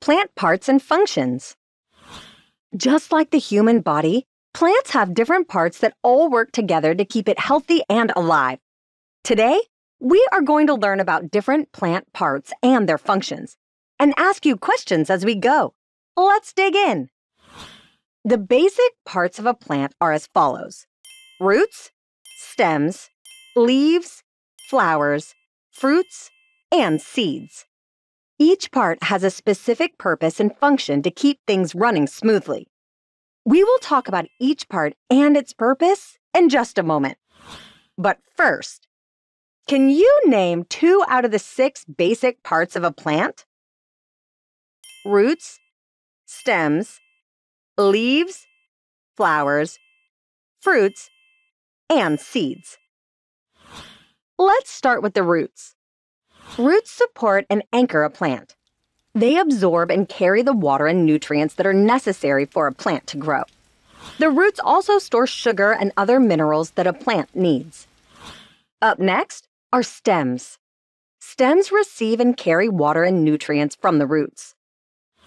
plant parts and functions. Just like the human body, plants have different parts that all work together to keep it healthy and alive. Today, we are going to learn about different plant parts and their functions and ask you questions as we go. Let's dig in. The basic parts of a plant are as follows roots, stems, leaves, flowers, fruits, and seeds. Each part has a specific purpose and function to keep things running smoothly. We will talk about each part and its purpose in just a moment. But first, can you name two out of the six basic parts of a plant? Roots, stems, leaves, flowers, fruits, and seeds. Let's start with the roots. Roots support and anchor a plant. They absorb and carry the water and nutrients that are necessary for a plant to grow. The roots also store sugar and other minerals that a plant needs. Up next are stems. Stems receive and carry water and nutrients from the roots.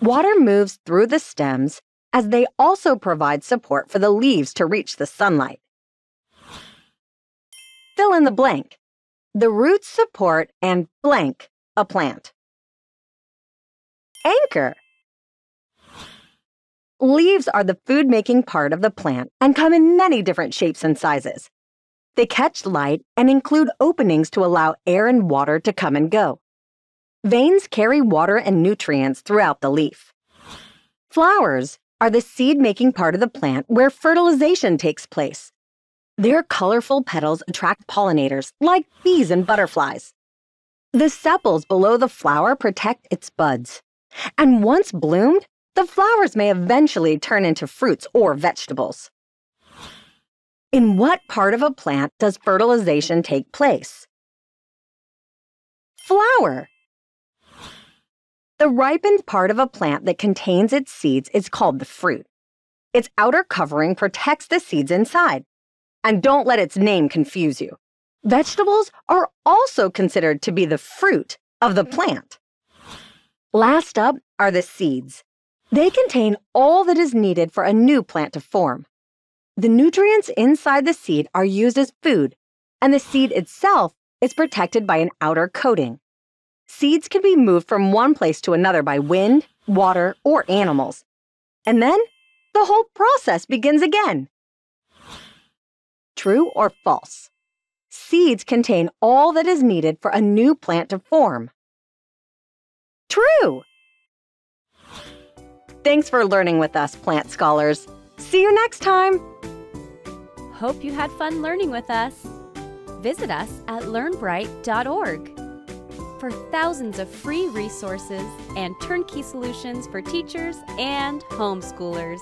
Water moves through the stems as they also provide support for the leaves to reach the sunlight. Fill in the blank. The roots support and blank a plant. Anchor. Leaves are the food making part of the plant and come in many different shapes and sizes. They catch light and include openings to allow air and water to come and go. Veins carry water and nutrients throughout the leaf. Flowers are the seed making part of the plant where fertilization takes place. Their colorful petals attract pollinators like bees and butterflies. The sepals below the flower protect its buds. And once bloomed, the flowers may eventually turn into fruits or vegetables. In what part of a plant does fertilization take place? Flower. The ripened part of a plant that contains its seeds is called the fruit. Its outer covering protects the seeds inside. And don't let its name confuse you. Vegetables are also considered to be the fruit of the plant. Last up are the seeds. They contain all that is needed for a new plant to form. The nutrients inside the seed are used as food, and the seed itself is protected by an outer coating. Seeds can be moved from one place to another by wind, water, or animals. And then the whole process begins again. True or false? Seeds contain all that is needed for a new plant to form. True! Thanks for learning with us, plant scholars. See you next time! Hope you had fun learning with us. Visit us at learnbright.org for thousands of free resources and turnkey solutions for teachers and homeschoolers.